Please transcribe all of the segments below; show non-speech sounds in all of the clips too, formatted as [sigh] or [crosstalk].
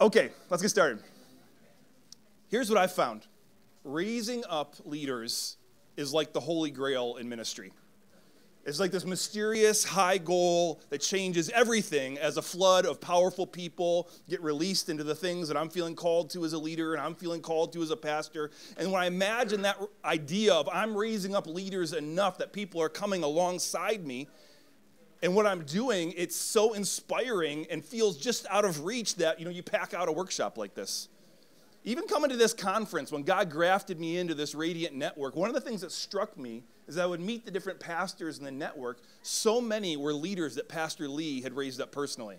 Okay, let's get started. Here's what I found raising up leaders is like the holy grail in ministry. It's like this mysterious high goal that changes everything as a flood of powerful people get released into the things that I'm feeling called to as a leader and I'm feeling called to as a pastor. And when I imagine that idea of I'm raising up leaders enough that people are coming alongside me, and what I'm doing, it's so inspiring and feels just out of reach that, you know, you pack out a workshop like this. Even coming to this conference, when God grafted me into this Radiant network, one of the things that struck me is I would meet the different pastors in the network. So many were leaders that Pastor Lee had raised up personally.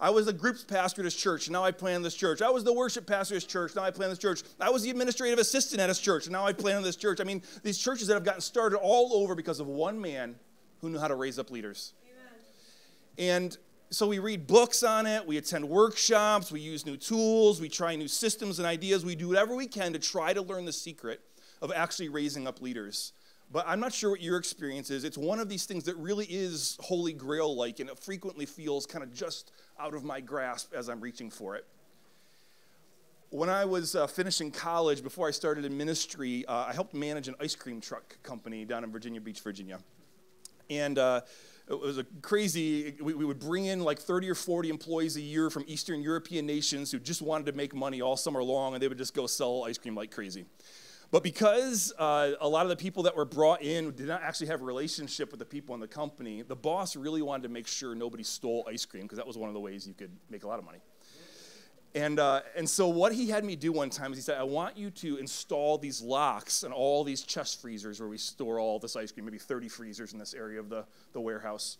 I was the groups pastor at his church, and now I plan this church. I was the worship pastor at his church, now I plan this church. I was the administrative assistant at his church, and now I plan this church. I mean, these churches that have gotten started all over because of one man who knew how to raise up leaders. And so we read books on it, we attend workshops, we use new tools, we try new systems and ideas, we do whatever we can to try to learn the secret of actually raising up leaders. But I'm not sure what your experience is. It's one of these things that really is holy grail like, and it frequently feels kind of just out of my grasp as I'm reaching for it. When I was uh, finishing college, before I started in ministry, uh, I helped manage an ice cream truck company down in Virginia Beach, Virginia. And uh, it was a crazy we, we, would bring in like 30 or 40 employees a year from eastern european nations who just wanted to make money all summer long and they would just go sell ice cream like crazy. But because uh, a lot of the people that were brought in did not actually have a relationship with the people in the company the boss really wanted to make sure nobody stole ice cream because that was one of the ways you could make a lot of money and, uh, and so what he had me do one time is he said, I want you to install these locks and all these chest freezers where we store all this ice cream, maybe 30 freezers in this area of the, the warehouse.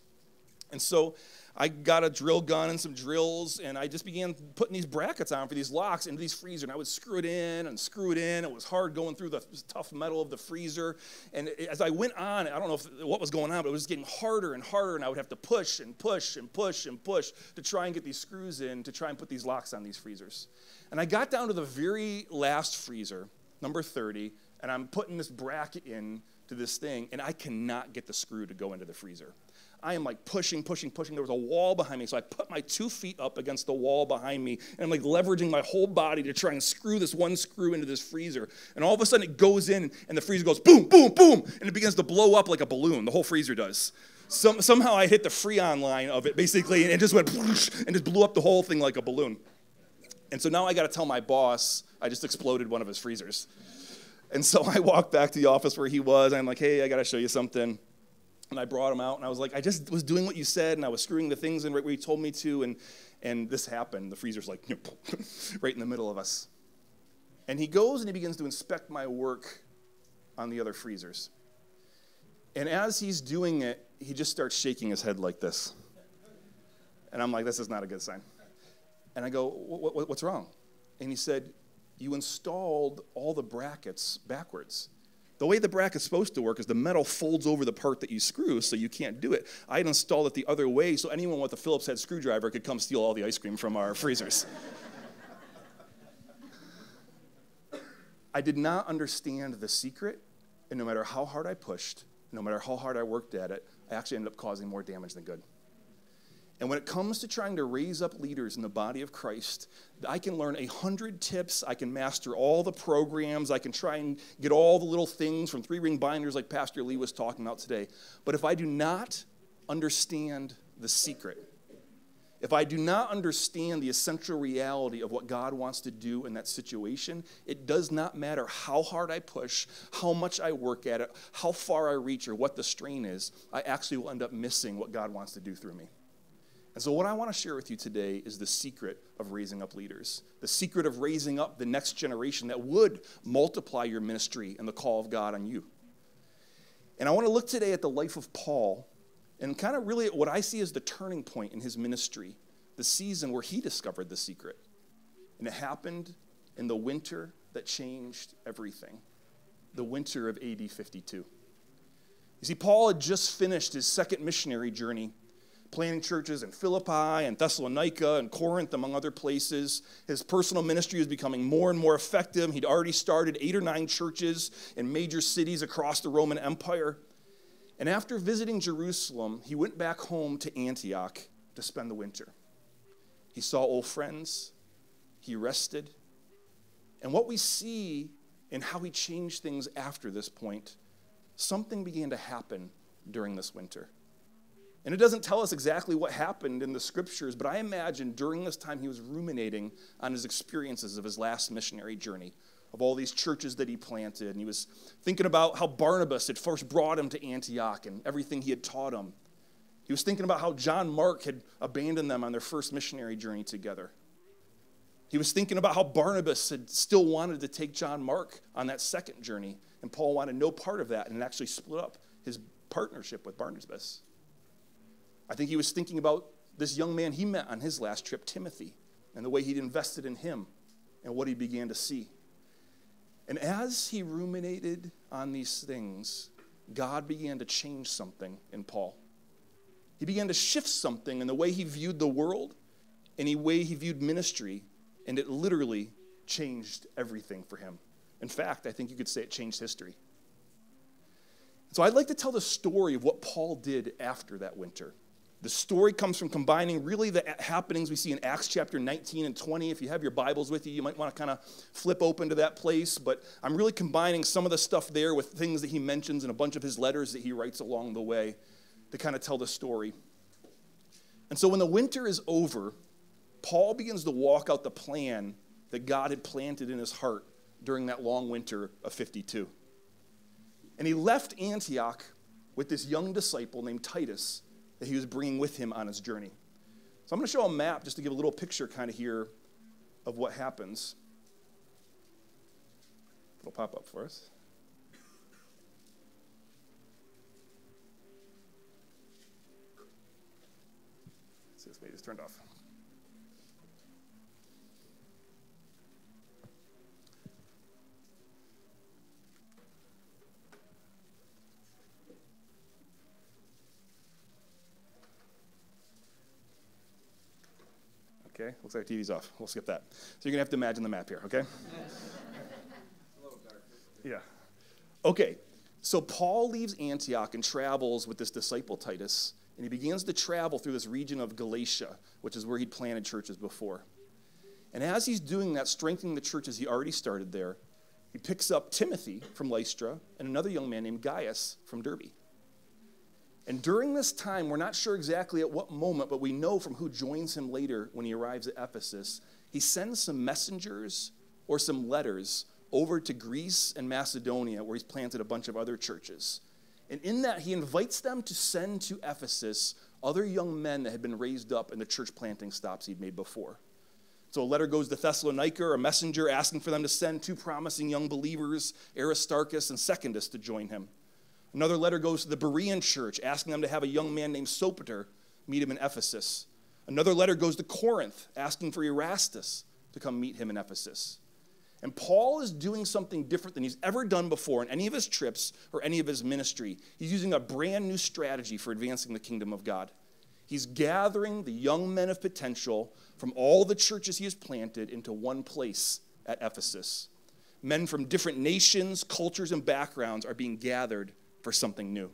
And so I got a drill gun and some drills, and I just began putting these brackets on for these locks into these freezers. And I would screw it in and screw it in. It was hard going through the tough metal of the freezer. And as I went on, I don't know if, what was going on, but it was getting harder and harder. And I would have to push and push and push and push to try and get these screws in to try and put these locks on these freezers. And I got down to the very last freezer, number 30, and I'm putting this bracket in to this thing, and I cannot get the screw to go into the freezer. I am like pushing, pushing, pushing. There was a wall behind me. So I put my two feet up against the wall behind me. And I'm like leveraging my whole body to try and screw this one screw into this freezer. And all of a sudden it goes in and the freezer goes boom, boom, boom. And it begins to blow up like a balloon. The whole freezer does. Some, somehow I hit the freon line of it basically and it just went and just blew up the whole thing like a balloon. And so now I got to tell my boss I just exploded one of his freezers. And so [laughs] I walked back to the office where he was. I'm like, hey, I got to show you something. And I brought him out, and I was like, I just was doing what you said, and I was screwing the things in right where you told me to, and, and this happened. The freezer's like, [laughs] right in the middle of us. And he goes and he begins to inspect my work on the other freezers. And as he's doing it, he just starts shaking his head like this. And I'm like, this is not a good sign. And I go, what's wrong? And he said, you installed all the brackets backwards. The way the bracket's supposed to work is the metal folds over the part that you screw, so you can't do it. I had installed it the other way, so anyone with a Phillips head screwdriver could come steal all the ice cream from our freezers. I did not understand the secret, and no matter how hard I pushed, no matter how hard I worked at it, I actually ended up causing more damage than good. And when it comes to trying to raise up leaders in the body of Christ, I can learn a hundred tips. I can master all the programs. I can try and get all the little things from three ring binders, like Pastor Lee was talking about today. But if I do not understand the secret, if I do not understand the essential reality of what God wants to do in that situation, it does not matter how hard I push, how much I work at it, how far I reach, or what the strain is, I actually will end up missing what God wants to do through me. And so, what I want to share with you today is the secret of raising up leaders, the secret of raising up the next generation that would multiply your ministry and the call of God on you. And I want to look today at the life of Paul and kind of really what I see as the turning point in his ministry, the season where he discovered the secret. And it happened in the winter that changed everything the winter of AD 52. You see, Paul had just finished his second missionary journey planting churches in Philippi and Thessalonica and Corinth, among other places. His personal ministry was becoming more and more effective. He'd already started eight or nine churches in major cities across the Roman Empire. And after visiting Jerusalem, he went back home to Antioch to spend the winter. He saw old friends, he rested. And what we see in how he changed things after this point, something began to happen during this winter. And it doesn't tell us exactly what happened in the scriptures, but I imagine during this time he was ruminating on his experiences of his last missionary journey, of all these churches that he planted. And he was thinking about how Barnabas had first brought him to Antioch and everything he had taught him. He was thinking about how John Mark had abandoned them on their first missionary journey together. He was thinking about how Barnabas had still wanted to take John Mark on that second journey, and Paul wanted no part of that and actually split up his partnership with Barnabas. I think he was thinking about this young man he met on his last trip, Timothy, and the way he'd invested in him and what he began to see. And as he ruminated on these things, God began to change something in Paul. He began to shift something in the way he viewed the world and the way he viewed ministry, and it literally changed everything for him. In fact, I think you could say it changed history. So I'd like to tell the story of what Paul did after that winter. The story comes from combining really the happenings we see in Acts chapter 19 and 20. If you have your Bibles with you, you might want to kind of flip open to that place. But I'm really combining some of the stuff there with things that he mentions in a bunch of his letters that he writes along the way to kind of tell the story. And so when the winter is over, Paul begins to walk out the plan that God had planted in his heart during that long winter of 52. And he left Antioch with this young disciple named Titus that he was bringing with him on his journey. So I'm going to show a map just to give a little picture kind of here of what happens. It'll pop up for us. See, this maybe is turned off. Okay, looks like TV's off. We'll skip that. So you're gonna have to imagine the map here, okay? [laughs] yeah. Okay, so Paul leaves Antioch and travels with this disciple Titus, and he begins to travel through this region of Galatia, which is where he'd planted churches before. And as he's doing that, strengthening the churches he already started there, he picks up Timothy from Lystra and another young man named Gaius from Derbe. And during this time, we're not sure exactly at what moment, but we know from who joins him later when he arrives at Ephesus, he sends some messengers or some letters over to Greece and Macedonia, where he's planted a bunch of other churches. And in that, he invites them to send to Ephesus other young men that had been raised up in the church planting stops he'd made before. So a letter goes to Thessalonica, a messenger asking for them to send two promising young believers, Aristarchus and Secundus, to join him. Another letter goes to the Berean church, asking them to have a young man named Sopater meet him in Ephesus. Another letter goes to Corinth, asking for Erastus to come meet him in Ephesus. And Paul is doing something different than he's ever done before in any of his trips or any of his ministry. He's using a brand new strategy for advancing the kingdom of God. He's gathering the young men of potential from all the churches he has planted into one place at Ephesus. Men from different nations, cultures, and backgrounds are being gathered for something new.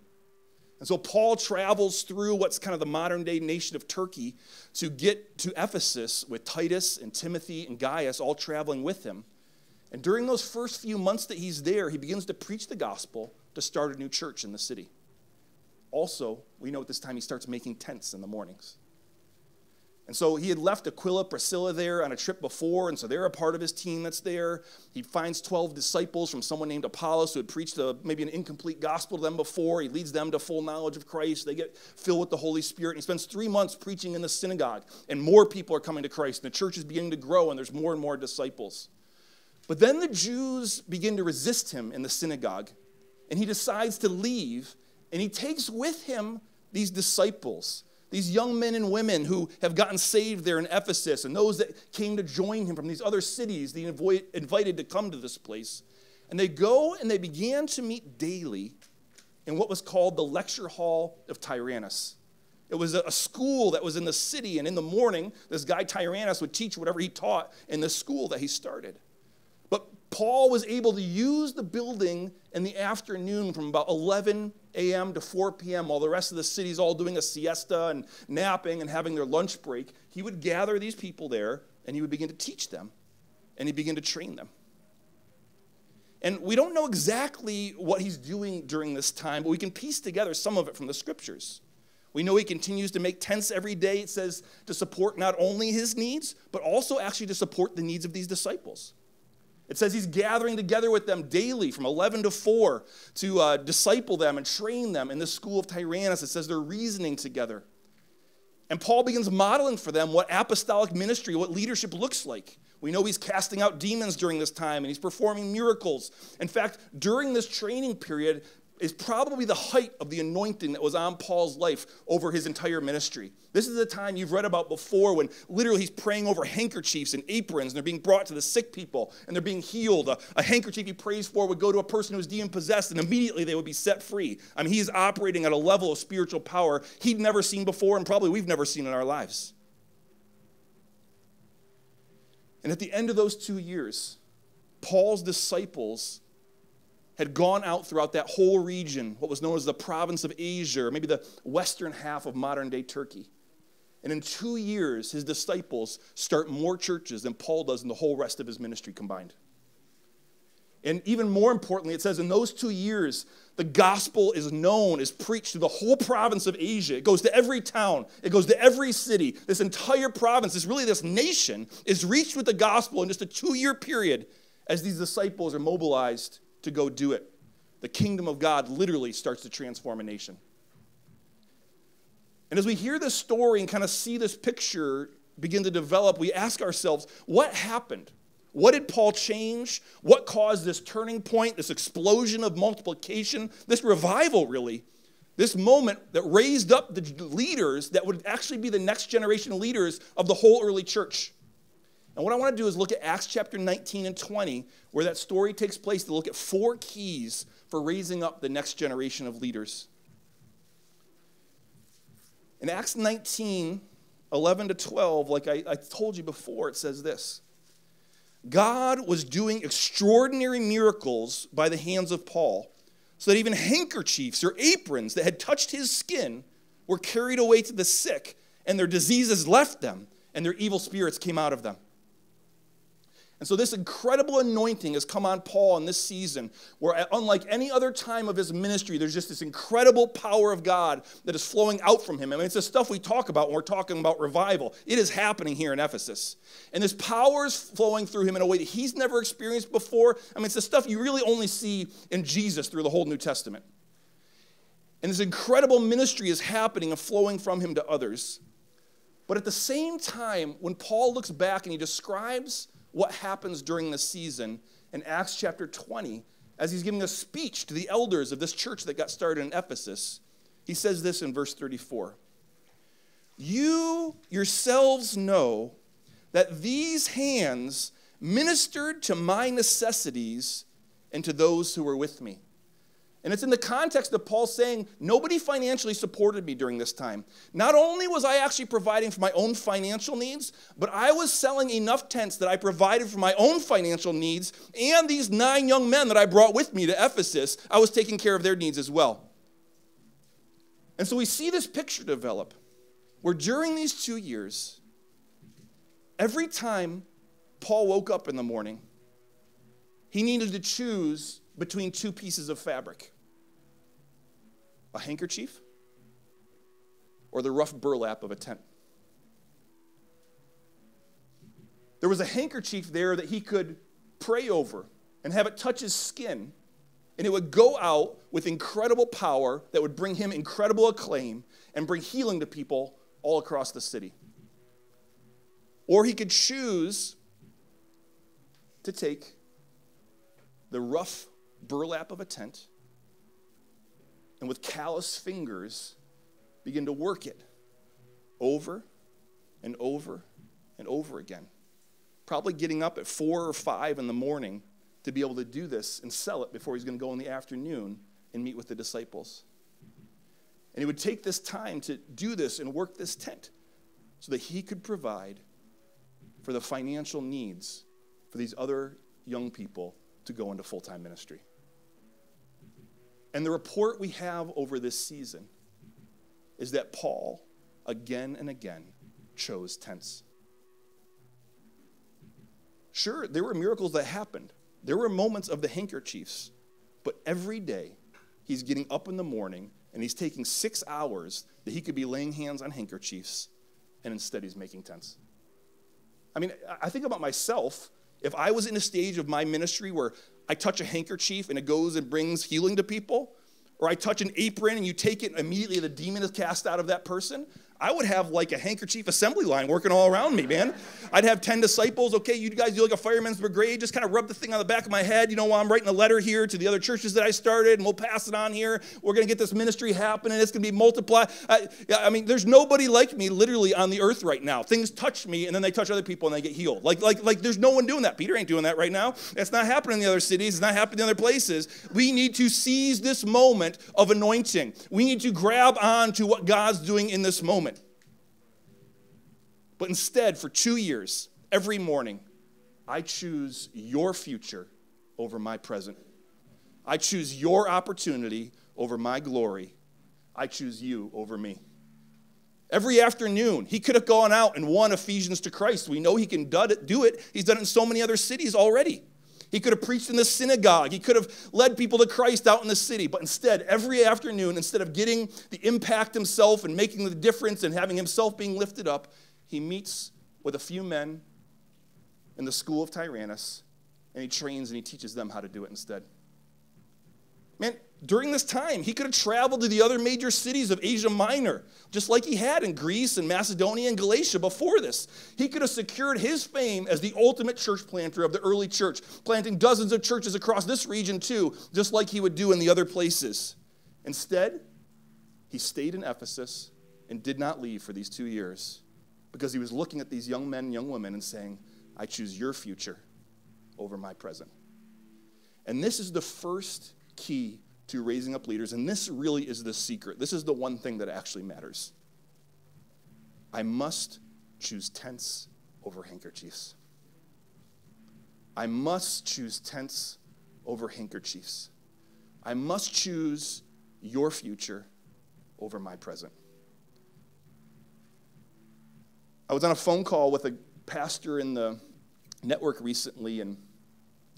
And so Paul travels through what's kind of the modern day nation of Turkey to get to Ephesus with Titus and Timothy and Gaius all traveling with him. And during those first few months that he's there, he begins to preach the gospel to start a new church in the city. Also, we know at this time he starts making tents in the mornings. And so he had left Aquila, Priscilla there on a trip before, and so they're a part of his team that's there. He finds 12 disciples from someone named Apollos who had preached a, maybe an incomplete gospel to them before. He leads them to full knowledge of Christ. They get filled with the Holy Spirit. And he spends three months preaching in the synagogue, and more people are coming to Christ, and the church is beginning to grow, and there's more and more disciples. But then the Jews begin to resist him in the synagogue, and he decides to leave, and he takes with him these disciples these young men and women who have gotten saved there in Ephesus, and those that came to join him from these other cities, they invited to come to this place. And they go and they began to meet daily in what was called the lecture hall of Tyrannus. It was a school that was in the city, and in the morning, this guy Tyrannus would teach whatever he taught in the school that he started. But Paul was able to use the building in the afternoon from about 11 a.m. to 4 p.m., while the rest of the city's all doing a siesta and napping and having their lunch break. He would gather these people there and he would begin to teach them and he began to train them. And we don't know exactly what he's doing during this time, but we can piece together some of it from the scriptures. We know he continues to make tents every day, it says, to support not only his needs, but also actually to support the needs of these disciples. It says he's gathering together with them daily from 11 to 4 to uh, disciple them and train them in the school of Tyrannus. It says they're reasoning together. And Paul begins modeling for them what apostolic ministry, what leadership looks like. We know he's casting out demons during this time and he's performing miracles. In fact, during this training period, is probably the height of the anointing that was on Paul's life over his entire ministry. This is the time you've read about before when literally he's praying over handkerchiefs and aprons and they're being brought to the sick people and they're being healed. A, a handkerchief he prays for would go to a person who was demon possessed and immediately they would be set free. I mean, he's operating at a level of spiritual power he'd never seen before and probably we've never seen in our lives. And at the end of those two years, Paul's disciples had gone out throughout that whole region, what was known as the province of Asia, or maybe the western half of modern day Turkey. And in two years, his disciples start more churches than Paul does in the whole rest of his ministry combined. And even more importantly, it says in those two years, the gospel is known, is preached to the whole province of Asia. It goes to every town, it goes to every city. This entire province, this really this nation, is reached with the gospel in just a two year period as these disciples are mobilized to go do it. The kingdom of God literally starts to transform a nation. And as we hear this story and kind of see this picture begin to develop, we ask ourselves, what happened? What did Paul change? What caused this turning point, this explosion of multiplication, this revival, really? This moment that raised up the leaders that would actually be the next generation leaders of the whole early church. And what I want to do is look at Acts chapter 19 and 20, where that story takes place, to look at four keys for raising up the next generation of leaders. In Acts 19, 11 to 12, like I, I told you before, it says this God was doing extraordinary miracles by the hands of Paul, so that even handkerchiefs or aprons that had touched his skin were carried away to the sick, and their diseases left them, and their evil spirits came out of them. And so, this incredible anointing has come on Paul in this season, where, unlike any other time of his ministry, there's just this incredible power of God that is flowing out from him. I mean, it's the stuff we talk about when we're talking about revival. It is happening here in Ephesus. And this power is flowing through him in a way that he's never experienced before. I mean, it's the stuff you really only see in Jesus through the whole New Testament. And this incredible ministry is happening and flowing from him to others. But at the same time, when Paul looks back and he describes what happens during the season in Acts chapter 20 as he's giving a speech to the elders of this church that got started in Ephesus. He says this in verse 34 You yourselves know that these hands ministered to my necessities and to those who were with me. And it's in the context of Paul saying, Nobody financially supported me during this time. Not only was I actually providing for my own financial needs, but I was selling enough tents that I provided for my own financial needs, and these nine young men that I brought with me to Ephesus, I was taking care of their needs as well. And so we see this picture develop where during these two years, every time Paul woke up in the morning, he needed to choose between two pieces of fabric a handkerchief or the rough burlap of a tent. There was a handkerchief there that he could pray over and have it touch his skin, and it would go out with incredible power that would bring him incredible acclaim and bring healing to people all across the city. Or he could choose to take the rough burlap of a tent and with callous fingers begin to work it over and over and over again. Probably getting up at four or five in the morning to be able to do this and sell it before he's going to go in the afternoon and meet with the disciples. And he would take this time to do this and work this tent so that he could provide for the financial needs for these other young people to go into full time ministry. And the report we have over this season is that Paul, again and again, chose tents. Sure, there were miracles that happened. There were moments of the handkerchiefs. But every day, he's getting up in the morning and he's taking six hours that he could be laying hands on handkerchiefs, and instead he's making tents. I mean, I think about myself. If I was in a stage of my ministry where I touch a handkerchief and it goes and brings healing to people, or I touch an apron and you take it immediately the demon is cast out of that person, I would have like a handkerchief assembly line working all around me, man. I'd have 10 disciples. Okay, you guys do like a fireman's brigade. Just kind of rub the thing on the back of my head. You know, while I'm writing a letter here to the other churches that I started, and we'll pass it on here. We're going to get this ministry happening. It's going to be multiplied. I, I mean, there's nobody like me literally on the earth right now. Things touch me, and then they touch other people, and they get healed. Like, like, like there's no one doing that. Peter ain't doing that right now. It's not happening in the other cities. It's not happening in other places. We need to seize this moment of anointing. We need to grab on to what God's doing in this moment. But instead, for two years, every morning, I choose your future over my present. I choose your opportunity over my glory. I choose you over me. Every afternoon, he could have gone out and won Ephesians to Christ. We know he can do it. He's done it in so many other cities already. He could have preached in the synagogue. He could have led people to Christ out in the city. But instead, every afternoon, instead of getting the impact himself and making the difference and having himself being lifted up, he meets with a few men in the school of Tyrannus, and he trains and he teaches them how to do it instead. Man, during this time, he could have traveled to the other major cities of Asia Minor, just like he had in Greece and Macedonia and Galatia before this. He could have secured his fame as the ultimate church planter of the early church, planting dozens of churches across this region too, just like he would do in the other places. Instead, he stayed in Ephesus and did not leave for these two years because he was looking at these young men and young women and saying, I choose your future over my present. And this is the first key to raising up leaders. And this really is the secret. This is the one thing that actually matters. I must choose tents over handkerchiefs. I must choose tents over handkerchiefs. I must choose your future over my present. I was on a phone call with a pastor in the network recently, and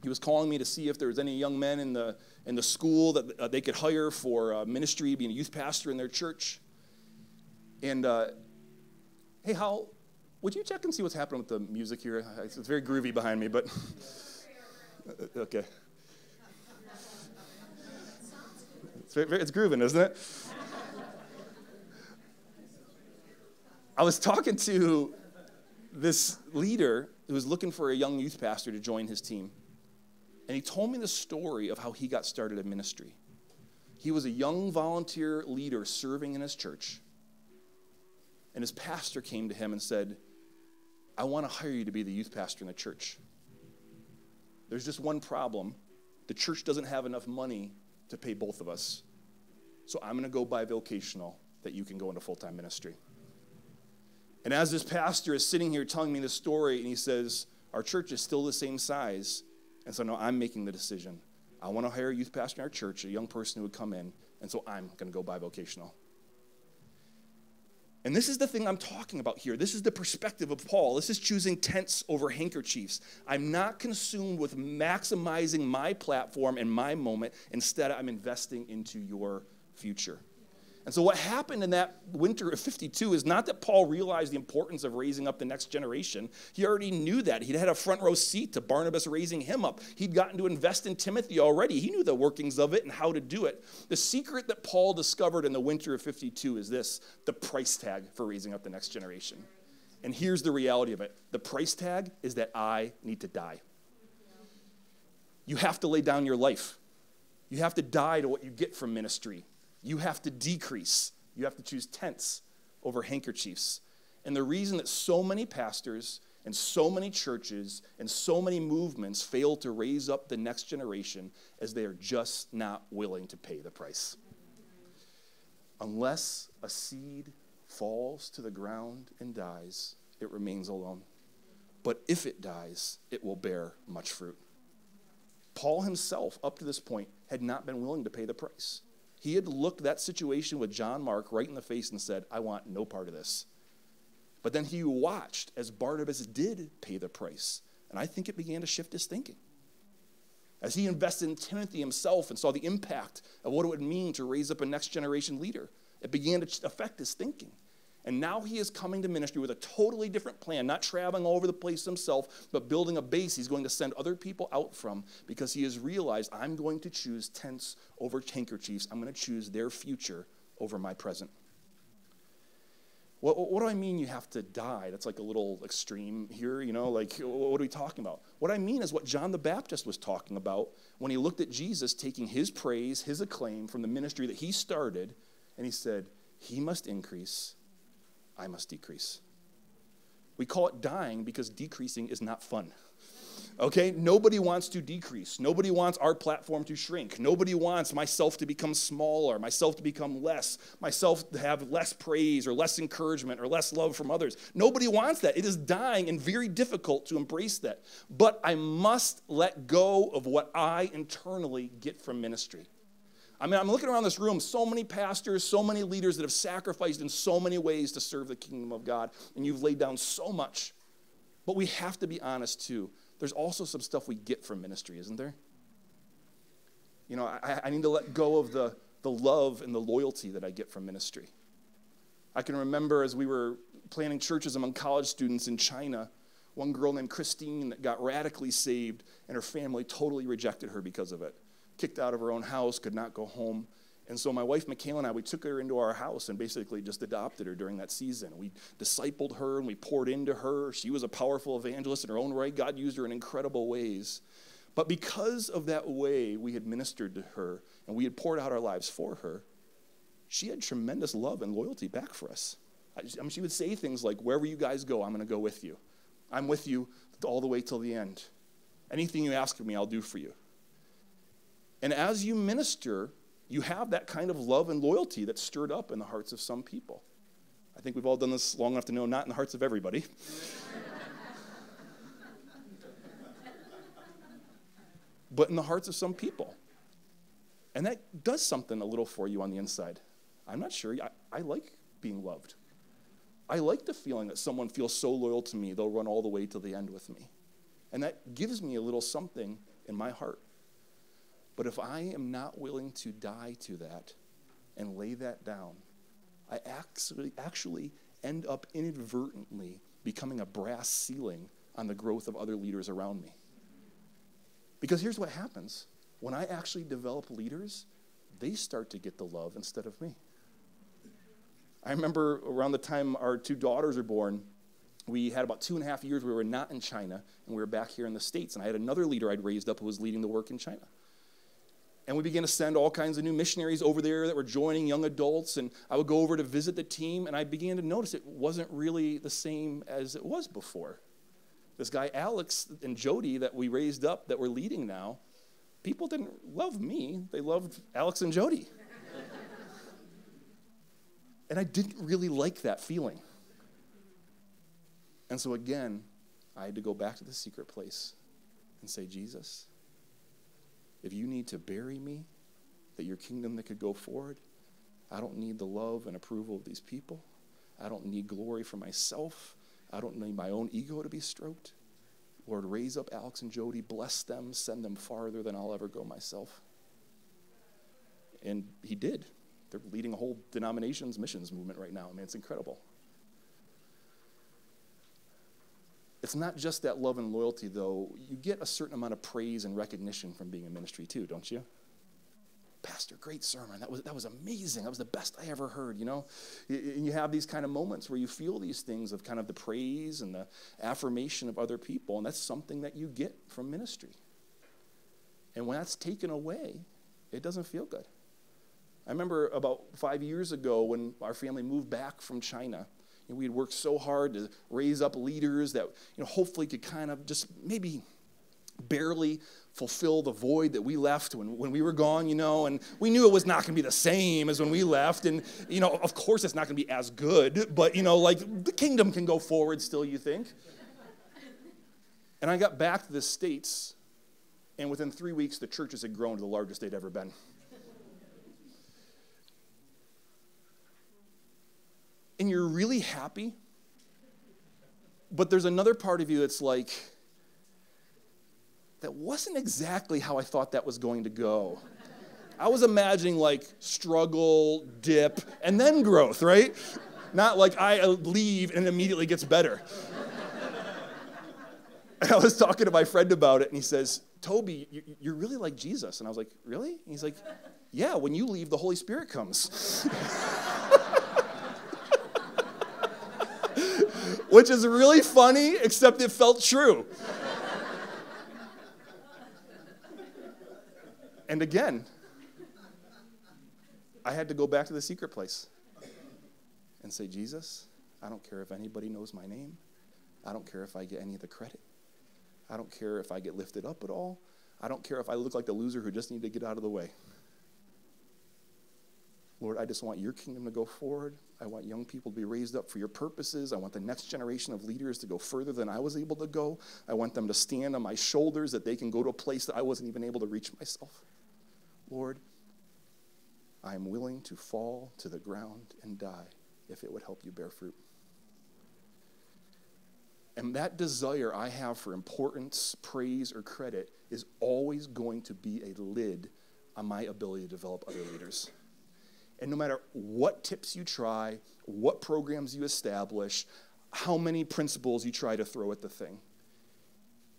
he was calling me to see if there was any young men in the, in the school that uh, they could hire for uh, ministry, being a youth pastor in their church. And uh, hey, Hal, would you check and see what's happening with the music here? It's very groovy behind me, but [laughs] okay. It's, very, it's grooving, isn't it? I was talking to this leader who was looking for a young youth pastor to join his team. And he told me the story of how he got started in ministry. He was a young volunteer leader serving in his church. And his pastor came to him and said, I want to hire you to be the youth pastor in the church. There's just one problem the church doesn't have enough money to pay both of us. So I'm going to go bivocational that you can go into full time ministry. And as this pastor is sitting here telling me the story, and he says, Our church is still the same size. And so, now I'm making the decision. I want to hire a youth pastor in our church, a young person who would come in. And so I'm going to go bivocational. And this is the thing I'm talking about here. This is the perspective of Paul. This is choosing tents over handkerchiefs. I'm not consumed with maximizing my platform and my moment. Instead, I'm investing into your future. And so, what happened in that winter of 52 is not that Paul realized the importance of raising up the next generation. He already knew that. He'd had a front row seat to Barnabas raising him up. He'd gotten to invest in Timothy already. He knew the workings of it and how to do it. The secret that Paul discovered in the winter of 52 is this the price tag for raising up the next generation. And here's the reality of it the price tag is that I need to die. You have to lay down your life, you have to die to what you get from ministry you have to decrease. You have to choose tents over handkerchiefs. And the reason that so many pastors and so many churches and so many movements fail to raise up the next generation is they are just not willing to pay the price. Unless a seed falls to the ground and dies, it remains alone. But if it dies, it will bear much fruit. Paul himself, up to this point, had not been willing to pay the price. He had looked that situation with John Mark right in the face and said, I want no part of this. But then he watched as Barnabas did pay the price. And I think it began to shift his thinking. As he invested in Timothy himself and saw the impact of what it would mean to raise up a next generation leader, it began to affect his thinking. And now he is coming to ministry with a totally different plan, not traveling all over the place himself, but building a base he's going to send other people out from because he has realized I'm going to choose tents over handkerchiefs. I'm going to choose their future over my present. What, what, do I mean you have to die? That's like a little extreme here, you know? Like, what are we talking about? What I mean is what John the Baptist was talking about when he looked at Jesus taking his praise, his acclaim from the ministry that he started, and he said, He must increase, I must decrease. We call it dying because decreasing is not fun. Okay? Nobody wants to decrease. Nobody wants our platform to shrink. Nobody wants myself to become smaller, myself to become less, myself to have less praise or less encouragement or less love from others. Nobody wants that. It is dying and very difficult to embrace that. But I must let go of what I internally get from ministry. I mean, I'm looking around this room, so many pastors, so many leaders that have sacrificed in so many ways to serve the kingdom of God, and you've laid down so much. But we have to be honest too. There's also some stuff we get from ministry, isn't there? You know, I, I need to let go of the, the love and the loyalty that I get from ministry. I can remember as we were planning churches among college students in China, one girl named Christine that got radically saved, and her family totally rejected her because of it kicked out of her own house, could not go home. And so my wife Michaela and I, we took her into our house and basically just adopted her during that season. We discipled her and we poured into her. She was a powerful evangelist in her own right. God used her in incredible ways. But because of that way we had ministered to her and we had poured out our lives for her, she had tremendous love and loyalty back for us. I mean, she would say things like, Wherever you guys go, I'm going to go with you. I'm with you all the way till the end. Anything you ask of me, I'll do for you. And as you minister, you have that kind of love and loyalty that's stirred up in the hearts of some people. I think we've all done this long enough to know not in the hearts of everybody. [laughs] but in the hearts of some people. And that does something a little for you on the inside. I'm not sure. I, I like being loved. I like the feeling that someone feels so loyal to me, they'll run all the way to the end with me. And that gives me a little something in my heart. But if I am not willing to die to that and lay that down, I actually, actually end up inadvertently becoming a brass ceiling on the growth of other leaders around me. Because here's what happens when I actually develop leaders, they start to get the love instead of me. I remember around the time our two daughters were born, we had about two and a half years we were not in China and we were back here in the States. And I had another leader I'd raised up who was leading the work in China. And we began to send all kinds of new missionaries over there that were joining young adults. And I would go over to visit the team, and I began to notice it wasn't really the same as it was before. This guy, Alex and Jody, that we raised up, that we're leading now, people didn't love me, they loved Alex and Jody. [laughs] and I didn't really like that feeling. And so again, I had to go back to the secret place and say, Jesus, if you need to bury me, that your kingdom that could go forward, I don't need the love and approval of these people. I don't need glory for myself. I don't need my own ego to be stroked. Lord, raise up Alex and Jody, bless them, send them farther than I'll ever go myself. And he did. They're leading a whole denomination's missions movement right now. I mean, it's incredible. It's not just that love and loyalty, though. You get a certain amount of praise and recognition from being in ministry, too, don't you? Pastor, great sermon. That was, that was amazing. That was the best I ever heard, you know? And you have these kind of moments where you feel these things of kind of the praise and the affirmation of other people, and that's something that you get from ministry. And when that's taken away, it doesn't feel good. I remember about five years ago when our family moved back from China you know, we had worked so hard to raise up leaders that you know, hopefully could kind of just maybe barely fulfill the void that we left when, when we were gone, you know, and we knew it was not going to be the same as when we left. And, you know, of course it's not going to be as good, but, you know, like the kingdom can go forward still, you think. And I got back to the States, and within three weeks, the churches had grown to the largest they'd ever been. And you're really happy, but there's another part of you that's like, that wasn't exactly how I thought that was going to go. I was imagining like struggle, dip, and then growth, right? Not like I leave and it immediately gets better. And I was talking to my friend about it, and he says, Toby, you're really like Jesus. And I was like, Really? And he's like, Yeah, when you leave, the Holy Spirit comes. [laughs] Which is really funny, except it felt true. and again, I had to go back to the secret place and say, Jesus, I don't care if anybody knows my name. I don't care if I get any of the credit. I don't care if I get lifted up at all. I don't care if I look like the loser who just need to get out of the way. Lord, I just want your kingdom to go forward. I want young people to be raised up for your purposes. I want the next generation of leaders to go further than I was able to go. I want them to stand on my shoulders that they can go to a place that I wasn't even able to reach myself. Lord, I am willing to fall to the ground and die if it would help you bear fruit. And that desire I have for importance, praise, or credit is always going to be a lid on my ability to develop other leaders. And no matter what tips you try, what programs you establish, how many principles you try to throw at the thing,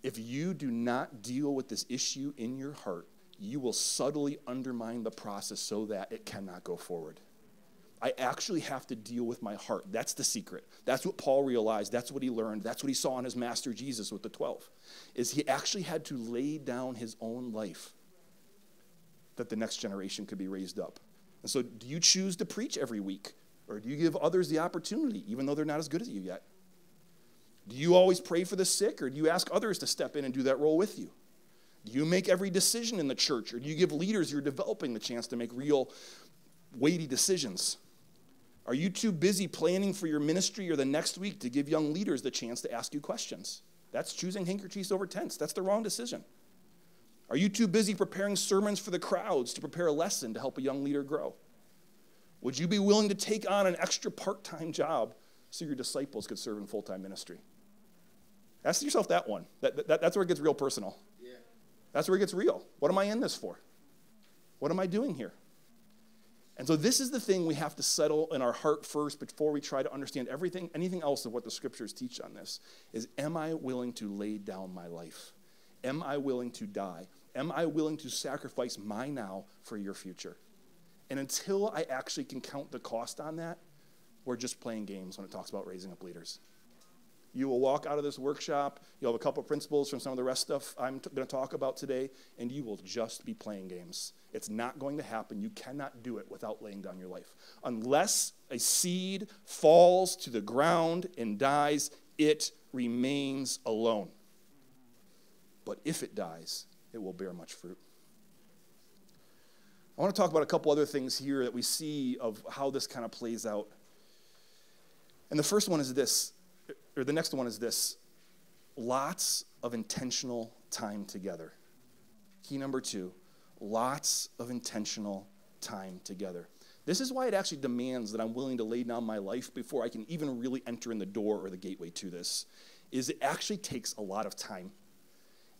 if you do not deal with this issue in your heart, you will subtly undermine the process so that it cannot go forward. I actually have to deal with my heart. That's the secret. That's what Paul realized. That's what he learned. That's what he saw in his master Jesus with the 12. Is he actually had to lay down his own life that the next generation could be raised up. And so do you choose to preach every week or do you give others the opportunity even though they're not as good as you yet? Do you always pray for the sick or do you ask others to step in and do that role with you? Do you make every decision in the church or do you give leaders you're developing the chance to make real weighty decisions? Are you too busy planning for your ministry or the next week to give young leaders the chance to ask you questions? That's choosing handkerchiefs over tents. That's the wrong decision. Are you too busy preparing sermons for the crowds to prepare a lesson to help a young leader grow? Would you be willing to take on an extra part time job so your disciples could serve in full time ministry? Ask yourself that one. That, that, that's where it gets real personal. Yeah. That's where it gets real. What am I in this for? What am I doing here? And so this is the thing we have to settle in our heart first before we try to understand everything, anything else of what the scriptures teach on this is am I willing to lay down my life? Am I willing to die? Am I willing to sacrifice my now for your future? And until I actually can count the cost on that, we're just playing games when it talks about raising up leaders. You will walk out of this workshop, you'll have a couple principles from some of the rest stuff I'm t- going to talk about today, and you will just be playing games. It's not going to happen. You cannot do it without laying down your life. Unless a seed falls to the ground and dies, it remains alone. But if it dies, it will bear much fruit. I want to talk about a couple other things here that we see of how this kind of plays out. And the first one is this or the next one is this lots of intentional time together. Key number two lots of intentional time together. This is why it actually demands that I'm willing to lay down my life before I can even really enter in the door or the gateway to this. Is it actually takes a lot of time.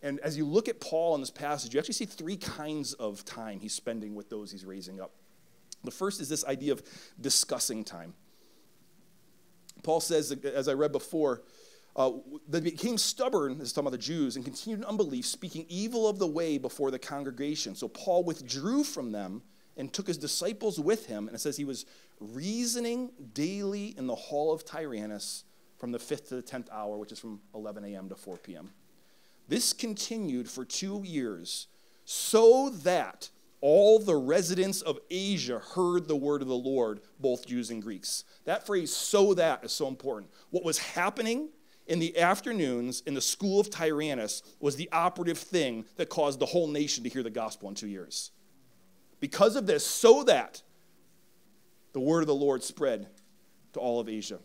And as you look at Paul in this passage, you actually see three kinds of time he's spending with those he's raising up. The first is this idea of discussing time. Paul says, as I read before, uh, they became stubborn, this is talking about the Jews, and continued in unbelief, speaking evil of the way before the congregation. So Paul withdrew from them and took his disciples with him. And it says he was reasoning daily in the hall of Tyrannus from the fifth to the tenth hour, which is from 11 a.m. to 4 p.m. This continued for two years, so that all the residents of Asia heard the word of the Lord, both Jews and Greeks. That phrase, so that, is so important. What was happening in the afternoons in the school of Tyrannus was the operative thing that caused the whole nation to hear the gospel in two years. Because of this, so that the word of the Lord spread to all of Asia.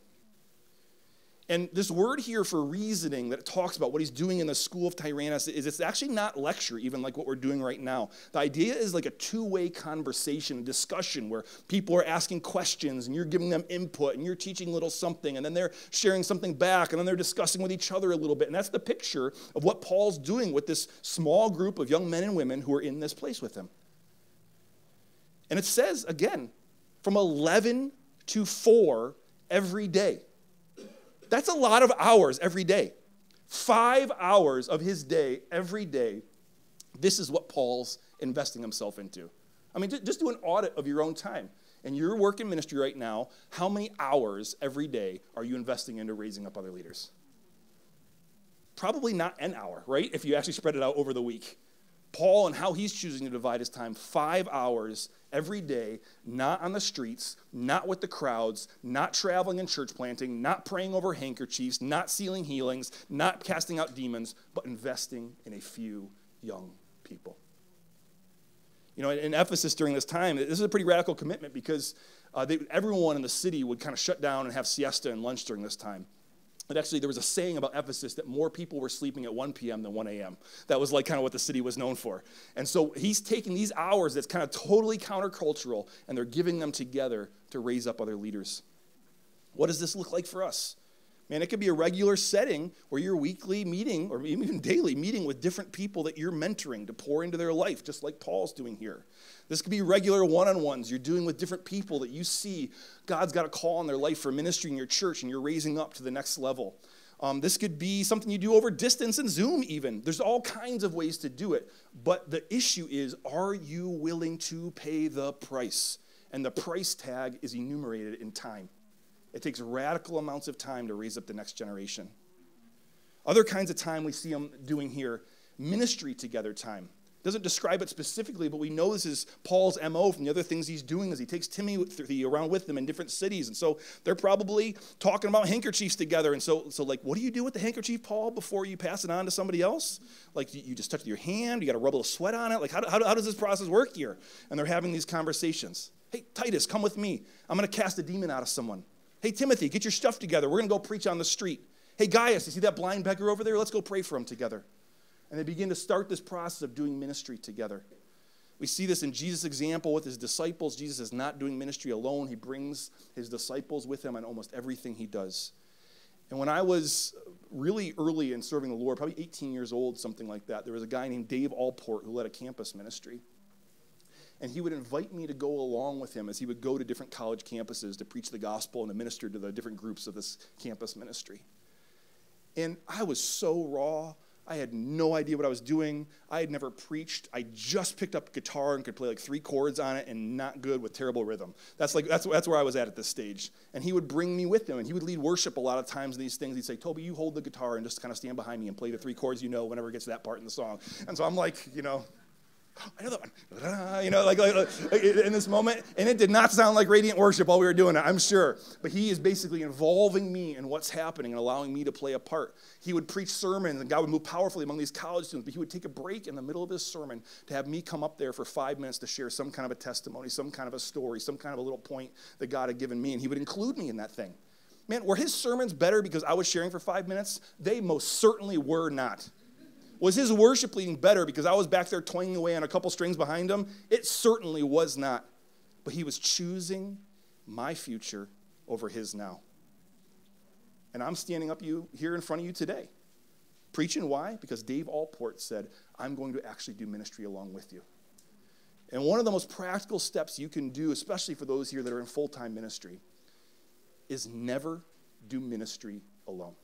And this word here for reasoning that it talks about what he's doing in the school of Tyrannus is it's actually not lecture, even like what we're doing right now. The idea is like a two way conversation, discussion where people are asking questions and you're giving them input and you're teaching little something and then they're sharing something back and then they're discussing with each other a little bit. And that's the picture of what Paul's doing with this small group of young men and women who are in this place with him. And it says, again, from 11 to 4 every day. That's a lot of hours every day. Five hours of his day every day. This is what Paul's investing himself into. I mean, just do an audit of your own time. And your work in ministry right now, how many hours every day are you investing into raising up other leaders? Probably not an hour, right? If you actually spread it out over the week. Paul and how he's choosing to divide his time five hours every day, not on the streets, not with the crowds, not traveling and church planting, not praying over handkerchiefs, not sealing healings, not casting out demons, but investing in a few young people. You know, in Ephesus during this time, this is a pretty radical commitment because uh, they, everyone in the city would kind of shut down and have siesta and lunch during this time. But actually, there was a saying about Ephesus that more people were sleeping at 1 p.m. than 1 a.m. That was like kind of what the city was known for. And so he's taking these hours that's kind of totally countercultural and they're giving them together to raise up other leaders. What does this look like for us? Man, it could be a regular setting where you're weekly meeting or even [laughs] daily meeting with different people that you're mentoring to pour into their life, just like Paul's doing here. This could be regular one on ones you're doing with different people that you see God's got a call in their life for ministry in your church and you're raising up to the next level. Um, this could be something you do over distance and Zoom, even. There's all kinds of ways to do it. But the issue is are you willing to pay the price? And the price tag is enumerated in time. It takes radical amounts of time to raise up the next generation. Other kinds of time we see them doing here ministry together time. Doesn't describe it specifically, but we know this is Paul's MO from the other things he's doing as he takes Timothy around with him in different cities. And so they're probably talking about handkerchiefs together. And so, so like, what do you do with the handkerchief, Paul, before you pass it on to somebody else? Like, you just touch your hand, you got to rub a little sweat on it. Like, how, how, how does this process work here? And they're having these conversations. Hey, Titus, come with me. I'm going to cast a demon out of someone. Hey, Timothy, get your stuff together. We're going to go preach on the street. Hey, Gaius, you see that blind beggar over there? Let's go pray for him together. And they begin to start this process of doing ministry together. We see this in Jesus' example with his disciples. Jesus is not doing ministry alone, he brings his disciples with him on almost everything he does. And when I was really early in serving the Lord, probably 18 years old, something like that, there was a guy named Dave Allport who led a campus ministry and he would invite me to go along with him as he would go to different college campuses to preach the gospel and to minister to the different groups of this campus ministry. And I was so raw. I had no idea what I was doing. I had never preached. I just picked up guitar and could play like three chords on it and not good with terrible rhythm. That's like that's, that's where I was at at this stage. And he would bring me with him and he would lead worship a lot of times in these things. He'd say, Toby, you hold the guitar and just kind of stand behind me and play the three chords you know whenever it gets to that part in the song. And so I'm like, you know, That one. Ah, you know, like, like, like, in this moment. And it did not sound like radiant worship while we were doing it, I'm sure. But he is basically involving me in what's happening and allowing me to play a part. He would preach sermons, and God would move powerfully among these college students. But he would take a break in the middle of his sermon to have me come up there for five minutes to share some kind of a testimony, some kind of a story, some kind of a little point that God had given me. And he would include me in that thing. Man, were his sermons better because I was sharing for five minutes? They most certainly were not. Was his worship leading better because I was back there toying away on a couple strings behind him? It certainly was not. But he was choosing my future over his now. And I'm standing up you here in front of you today. Preaching why? Because Dave Allport said, I'm going to actually do ministry along with you. And one of the most practical steps you can do, especially for those here that are in full time ministry, is never do ministry alone.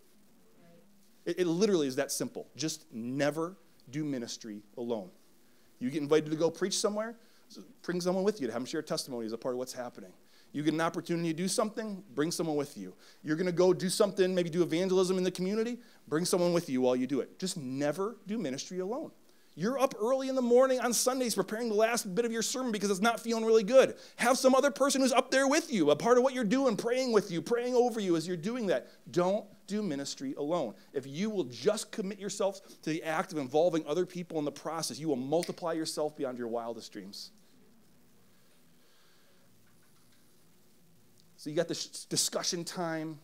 It, it literally is that simple. Just never do ministry alone. You get invited to go preach somewhere, bring someone with you to have them share testimony as a part of what's happening. You get an opportunity to do something, bring someone with you. You're going to go do something, maybe do evangelism in the community, bring someone with you while you do it. Just never do ministry alone. You're up early in the morning on Sundays preparing the last bit of your sermon because it's not feeling really good. Have some other person who's up there with you, a part of what you're doing, praying with you, praying over you as you're doing that. Don't do ministry alone. If you will just commit yourself to the act of involving other people in the process, you will multiply yourself beyond your wildest dreams. So you got this discussion time,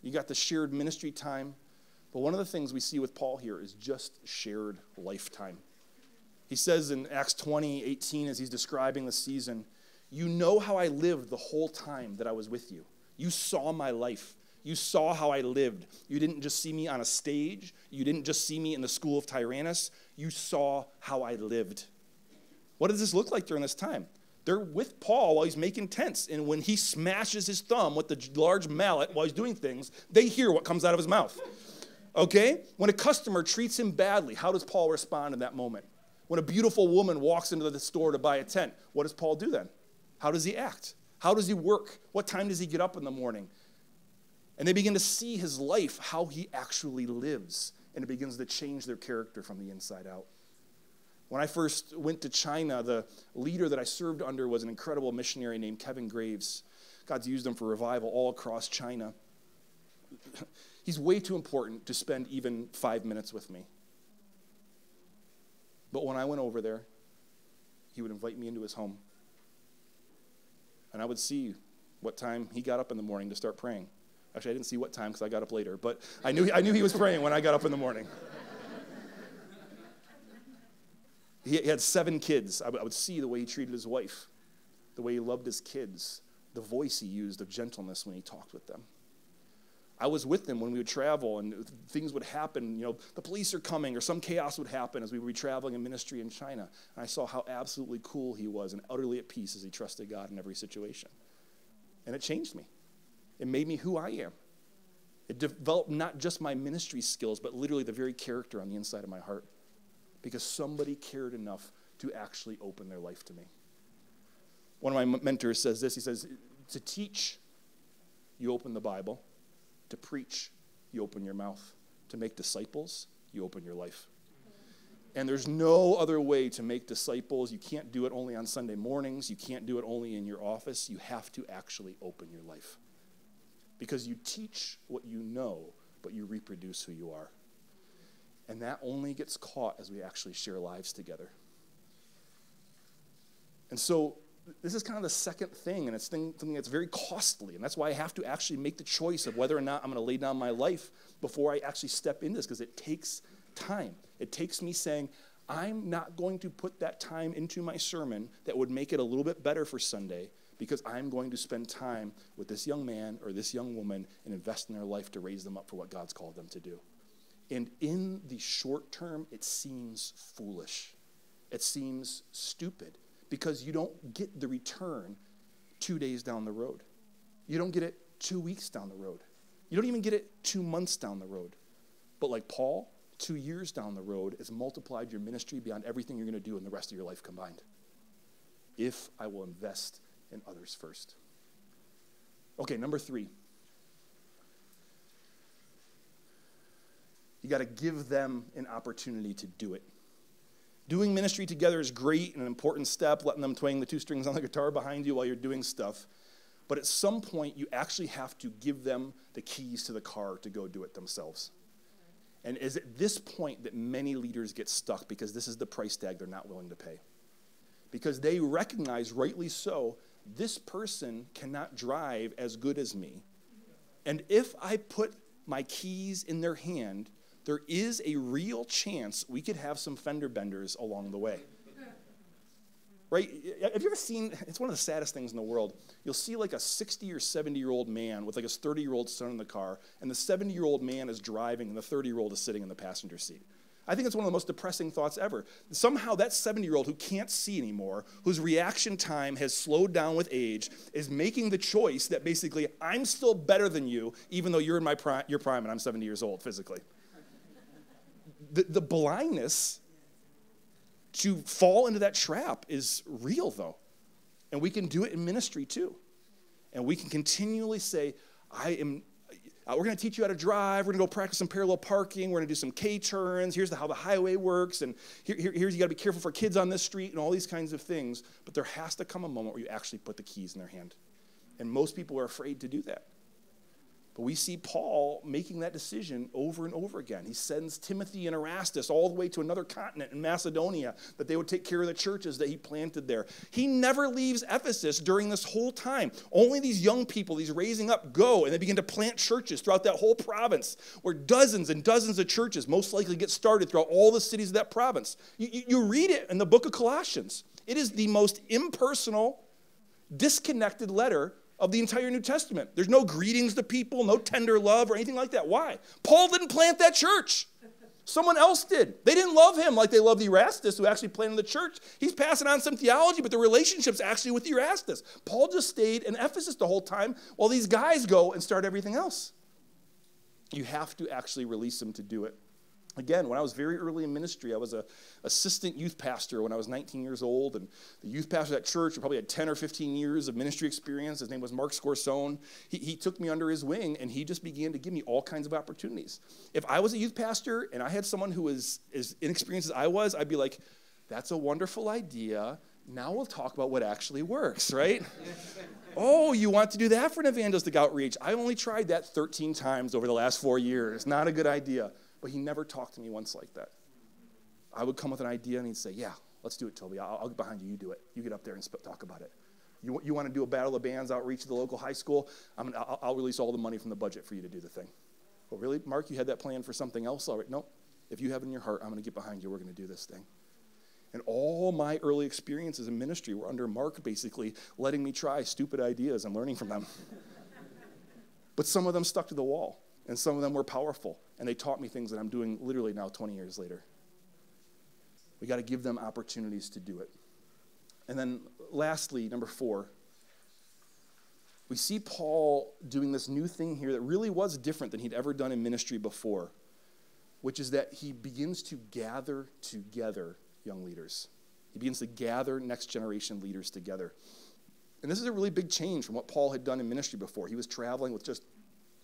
you got the shared ministry time. But one of the things we see with Paul here is just shared lifetime. He says in Acts 20, 18, as he's describing the season, You know how I lived the whole time that I was with you. You saw my life. You saw how I lived. You didn't just see me on a stage. You didn't just see me in the school of Tyrannus. You saw how I lived. What does this look like during this time? They're with Paul while he's making tents. And when he smashes his thumb with the large mallet while he's doing things, they hear what comes out of his mouth. Okay? When a customer treats him badly, how does Paul respond in that moment? When a beautiful woman walks into the store to buy a tent, what does Paul do then? How does he act? How does he work? What time does he get up in the morning? And they begin to see his life, how he actually lives, and it begins to change their character from the inside out. When I first went to China, the leader that I served under was an incredible missionary named Kevin Graves. God's used him for revival all across China. He's way too important to spend even five minutes with me. But when I went over there, he would invite me into his home. And I would see what time he got up in the morning to start praying. Actually, I didn't see what time because I got up later, but I knew, I knew he was praying when I got up in the morning. he, had seven kids. I would see the way he treated his wife, the way he loved his kids, the voice he used of gentleness when he talked with them. I was with them when we would travel and things would happen. You know, the police are coming or some chaos would happen as we would be traveling in ministry in China. And I saw how absolutely cool he was and utterly at peace as he trusted God in every situation. And it changed me. It made me who I am. It developed not just my ministry skills, but literally the very character on the inside of my heart because somebody cared enough to actually open their life to me. One of my mentors says this he says, To teach, you open the Bible. To preach, you open your mouth. To make disciples, you open your life. And there's no other way to make disciples. You can't do it only on Sunday mornings. You can't do it only in your office. You have to actually open your life because you teach what you know, but you reproduce who you are. And that only gets caught as we actually share lives together. And so, this is kind of the second thing, and it's something that's very costly. And that's why I have to actually make the choice of whether or not I'm going to lay down my life before I actually step into this, because it takes time. It takes me saying, I'm not going to put that time into my sermon that would make it a little bit better for Sunday because I'm going to spend time with this young man or this young woman and invest in their life to raise them up for what God's called them to do. And in the short term, it seems foolish. It seems stupid because you don't get the return two days down the road. You don't get it two weeks down the road. You don't even get it two months down the road. But like Paul, two years down the road has multiplied your ministry beyond everything you're going to do in the rest of your life combined. If I will invest in others first. Okay, number three. You got to give them an opportunity to do it. Doing ministry together is great and an important step, letting them twang the two strings on the guitar behind you while you're doing stuff. But at some point, you actually have to give them the keys to the car to go do it themselves. And is at this point that many leaders get stuck because this is the price tag they're not willing to pay. Because they recognize, rightly so, this person cannot drive as good as me. And if I put my keys in their hand, there is a real chance we could have some fender benders along the way. Right? Have you ever seen? It's one of the saddest things in the world. You'll see like a 60 or 70 year old man with like his 30 year old son in the car, and the 70 year old man is driving, and the 30 year old is sitting in the passenger seat. I think it's one of the most depressing thoughts ever. Somehow, that 70 year old who can't see anymore, whose reaction time has slowed down with age, is making the choice that basically, I'm still better than you, even though you're in my prime, your prime and I'm 70 years old physically. The, the blindness to fall into that trap is real, though. And we can do it in ministry too. And we can continually say, I am uh, we're going to teach you how to drive. We're going to go practice some parallel parking. We're going to do some K turns. Here's the, how the highway works. And here, here, here's you got to be careful for kids on this street and all these kinds of things. But there has to come a moment where you actually put the keys in their hand. And most people are afraid to do that. But we see Paul making that decision over and over again. He sends Timothy and Erastus all the way to another continent in Macedonia that they would take care of the churches that he planted there. He never leaves Ephesus during this whole time. Only these young people he's raising up go and they begin to plant churches throughout that whole province where dozens and dozens of churches most likely get started throughout all the cities of that province. You, you read it in the book of Colossians. It is the most impersonal, disconnected letter of the entire New Testament. There's no greetings to people, no tender love or anything like that. Why? Paul didn't plant that church. Someone else did. They didn't love him like they loved Erastus, who actually planted the church. He's passing on some theology, but the relationship's actually with Erastus. Paul just stayed in Ephesus the whole time while these guys go and start everything else. You have to actually release them to do it. Again, when I was very early in ministry, I was a assistant youth pastor when I was 19 years old, and the youth pastor at church probably had 10 or 15 years of ministry experience. His name was Mark Scorsone. He, he took me under his wing, and he just began to give me all kinds of opportunities. If I was a youth pastor and I had someone who was as inexperienced as I was, I'd be like, "That's a wonderful idea. Now we'll talk about what actually works, [laughs] right?" oh, you want to do that for an evangelistic outreach? I only tried that 13 times over the last four years. Not a good idea. But he never talked to me once like that. I would come with an idea and he'd say, Yeah, let's do it, Toby. I'll, I'll get behind you. You do it. You get up there and sp- talk about it. You, you want to do a battle of bands outreach to the local high school? i will I'll release all the money from the budget for you to do the thing. Well, really, Mark, you had that plan for something else already? No. If you have it in your heart, I'm going to get behind you. We're going to do this thing. And all my early experiences in ministry were under Mark basically letting me try stupid ideas and learning from them. [laughs] but some of them stuck to the wall and some of them were powerful, and they taught me things that I'm doing literally now 20 years later. We got to give them opportunities to do it. And then, lastly, number four, we see Paul doing this new thing here that really was different than he'd ever done in ministry before, which is that he begins to gather together young leaders. He begins to gather next generation leaders together. And this is a really big change from what Paul had done in ministry before. He was traveling with just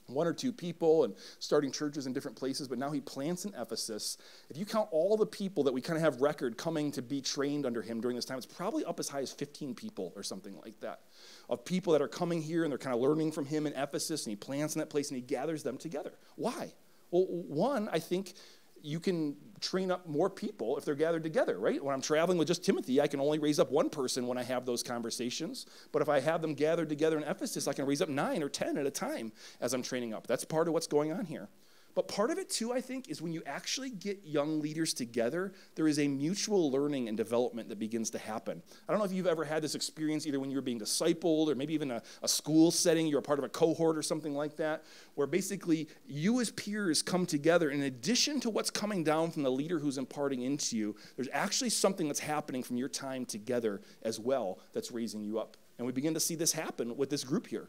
one or two people and starting churches in different places, but now he plants in Ephesus. If you count all the people that we kind of have record coming to be trained under him during this time, it's probably up as high as 15 people or something like that. Of people that are coming here and they're kind of learning from him in Ephesus, and he plants in that place and he gathers them together. Why? Well, one, I think you can train up more people if they're gathered together, right? When I'm traveling with just Timothy, I can only raise up one person when I have those conversations. But if I have them gathered together in Ephesus, I can raise up nine or 10 at a time as I'm training up. That's part of what's going on here. But part of it, too, I think, is when you actually get young leaders together, there is a mutual learning and development that begins to happen. I don't know if you've ever had this experience either when you were being discipled or maybe even a, a school setting, you're a part of a cohort or something like that, where basically you as peers come together. In addition to what's coming down from the leader who's imparting into you, there's actually something that's happening from your time together as well that's raising you up. And we begin to see this happen with this group here.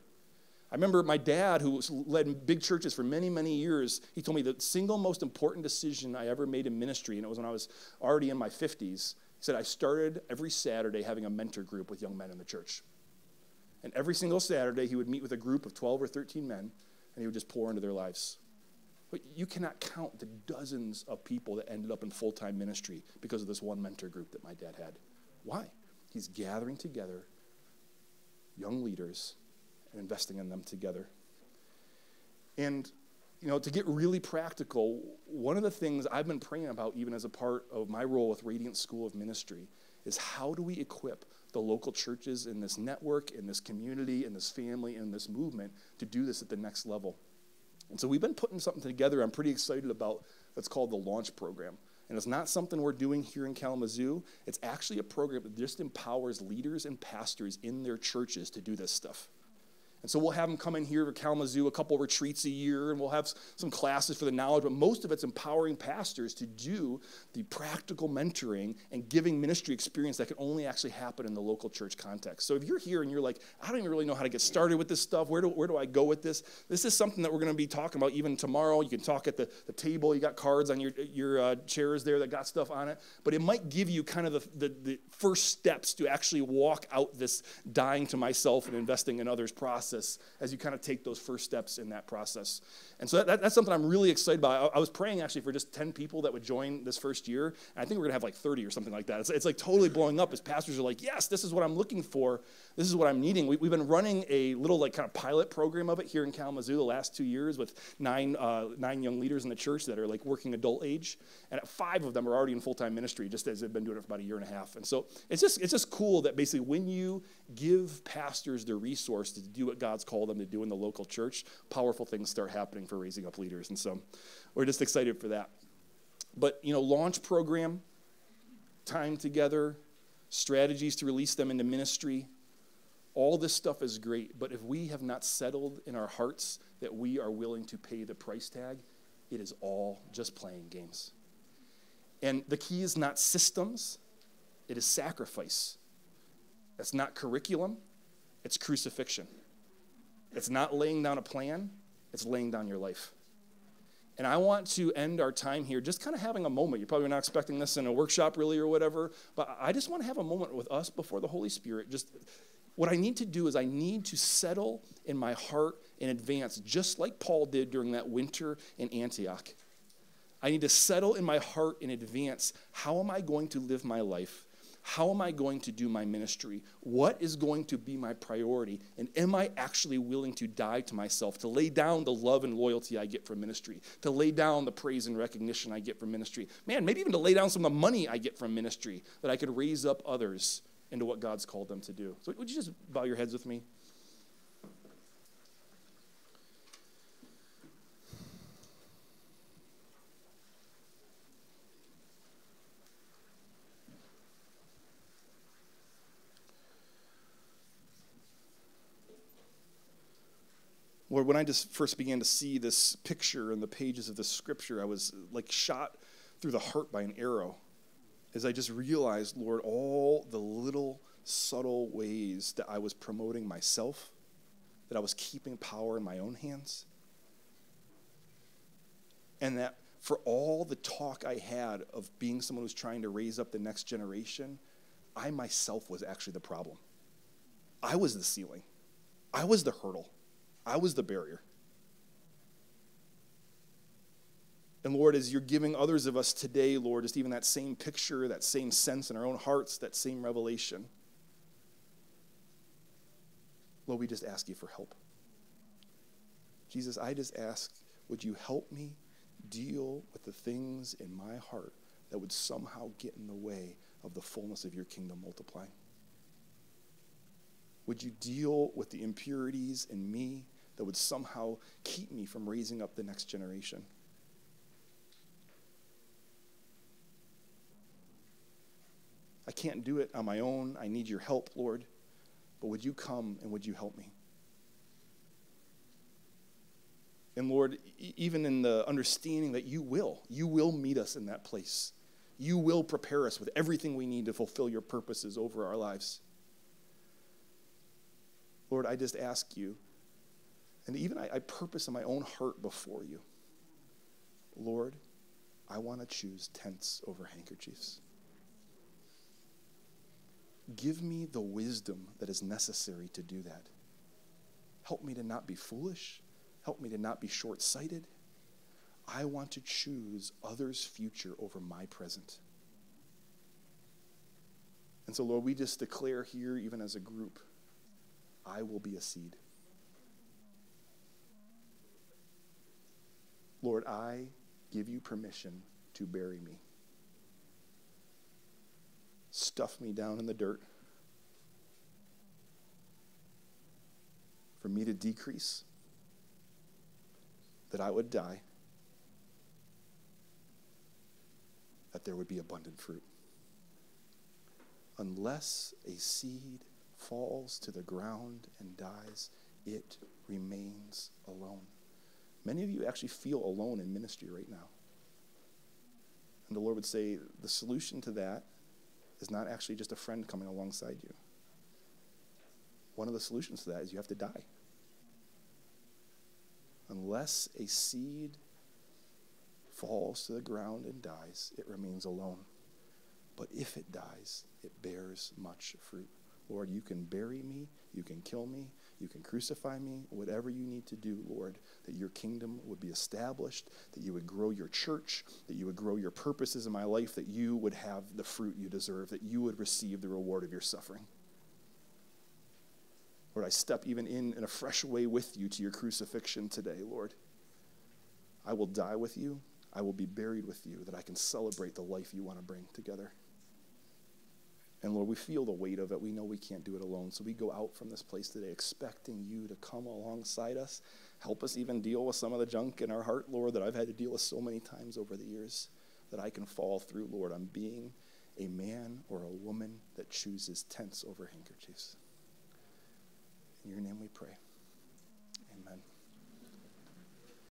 I remember my dad, who led big churches for many, many years, he told me the single most important decision I ever made in ministry, and it was when I was already in my 50s. He said, I started every Saturday having a mentor group with young men in the church. And every single Saturday, he would meet with a group of 12 or 13 men, and he would just pour into their lives. But you cannot count the dozens of people that ended up in full time ministry because of this one mentor group that my dad had. Why? He's gathering together young leaders and investing in them together. And, you know, to get really practical, one of the things I've been praying about, even as a part of my role with Radiant School of Ministry, is how do we equip the local churches in this network, in this community, in this family, in this movement to do this at the next level? And so we've been putting something together I'm pretty excited about that's called the Launch Program. And it's not something we're doing here in Kalamazoo. It's actually a program that just empowers leaders and pastors in their churches to do this stuff. And so we'll have them come in here to Kalamazoo a couple retreats a year, and we'll have some classes for the knowledge, but most of it's empowering pastors to do the practical mentoring and giving ministry experience that can only actually happen in the local church context. So if you're here and you're like, I don't even really know how to get started with this stuff, where do, where do I go with this? This is something that we're going to be talking about even tomorrow. You can talk at the, the table, you got cards on your, your uh, chairs there that got stuff on it, but it might give you kind of the, the, the first steps to actually walk out this dying to myself and investing in others process process as you kind of take those first steps in that process. And so that, that, that's something I'm really excited about. I, I, was praying actually for just 10 people that would join this first year. And I think we're going to have like 30 or something like that. It's, it's like totally blowing up as pastors are like, yes, this is what I'm looking for. This is what I'm needing. We, have been running a little like kind of pilot program of it here in Kalamazoo the last two years with nine, uh, nine young leaders in the church that are like working adult age. And five of them are already in full-time ministry just as they've been doing it for about a year and a half. And so it's just, it's just cool that basically when you give pastors the resource to do what God's called them to do in the local church, powerful things start happening for raising up leaders. And so we're just excited for that. But, you know, launch program, time together, strategies to release them into ministry, all this stuff is great. But if we have not settled in our hearts that we are willing to pay the price tag, it is all just playing games. And the key is not systems, it is sacrifice. That's not curriculum, it's crucifixion. It's not laying down a plan, it's laying down your life. And I want to end our time here just kind of having a moment. You're probably not expecting this in a workshop, really, or whatever, but I just want to have a moment with us before the Holy Spirit. Just what I need to do is I need to settle in my heart in advance, just like Paul did during that winter in Antioch. I need to settle in my heart in advance how am I going to live my life? How am I going to do my ministry? What is going to be my priority? And am I actually willing to die to myself, to lay down the love and loyalty I get from ministry, to lay down the praise and recognition I get from ministry? Man, maybe even to lay down some of the money I get from ministry that I could raise up others into what God's called them to do. So, would you just bow your heads with me? Lord, when I just first began to see this picture in the pages of the scripture, I was like shot through the heart by an arrow as I just realized, Lord, all the little subtle ways that I was promoting myself, that I was keeping power in my own hands, and that for all the talk I had of being someone who's trying to raise up the next generation, I myself was actually the problem. I was the ceiling, I was the hurdle. I was the barrier. And Lord, as you're giving others of us today, Lord, just even that same picture, that same sense in our own hearts, that same revelation, Lord, we just ask you for help. Jesus, I just ask, would you help me deal with the things in my heart that would somehow get in the way of the fullness of your kingdom multiplying? Would you deal with the impurities in me that would somehow keep me from raising up the next generation. I can't do it on my own. I need your help, Lord. But would you come and would you help me? And Lord, even in the understanding that you will, you will meet us in that place. You will prepare us with everything we need to fulfill your purposes over our lives. Lord, I just ask you and even I, I purpose in my own heart before you Lord, I want to choose tents over handkerchiefs. Give me the wisdom that is necessary to do that. Help me to not be foolish. Help me to not be short sighted. I want to choose others' future over my present. And so, Lord, we just declare here, even as a group, I will be a seed. Lord, I give you permission to bury me. Stuff me down in the dirt. For me to decrease, that I would die, that there would be abundant fruit. Unless a seed falls to the ground and dies, it remains alone. Many of you actually feel alone in ministry right now. And the Lord would say the solution to that is not actually just a friend coming alongside you. One of the solutions to that is you have to die. Unless a seed falls to the ground and dies, it remains alone. But if it dies, it bears much fruit. Lord, you can bury me, you can kill me, You can crucify me, whatever you need to do, Lord, that your kingdom would be established, that you would grow your church, that you would grow your purposes in my life, that you would have the fruit you deserve, that you would receive the reward of your suffering. Lord, I step even in in a fresh way with you to your crucifixion today, Lord. I will die with you. I will be buried with you, that I can celebrate the life you want to bring together. And Lord, we feel the weight of it. We know we can't do it alone. So we go out from this place today expecting you to come alongside us, help us even deal with some of the junk in our heart, Lord, that I've had to deal with so many times over the years that I can fall through, Lord. I'm being a man or a woman that chooses tents over handkerchiefs. In your name we pray.